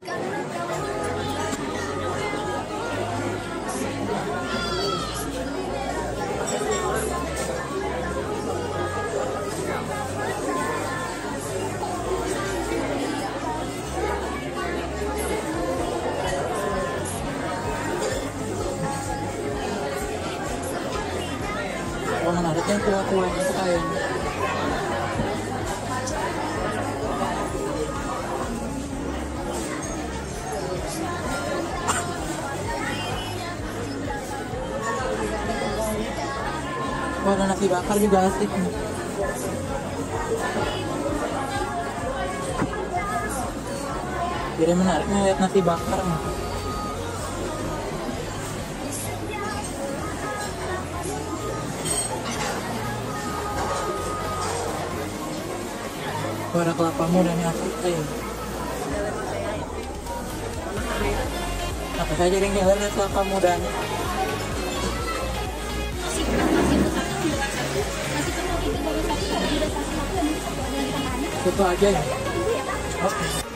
我하나를깨꾸라고하는 스. Wah, ada nasi bakar juga asik nih. Jadi menariknya lihat nasi bakar nih. Wah, ada kelapa muda nih asik ya. Apa saja yang lihat kelapa mudanya? 我不要不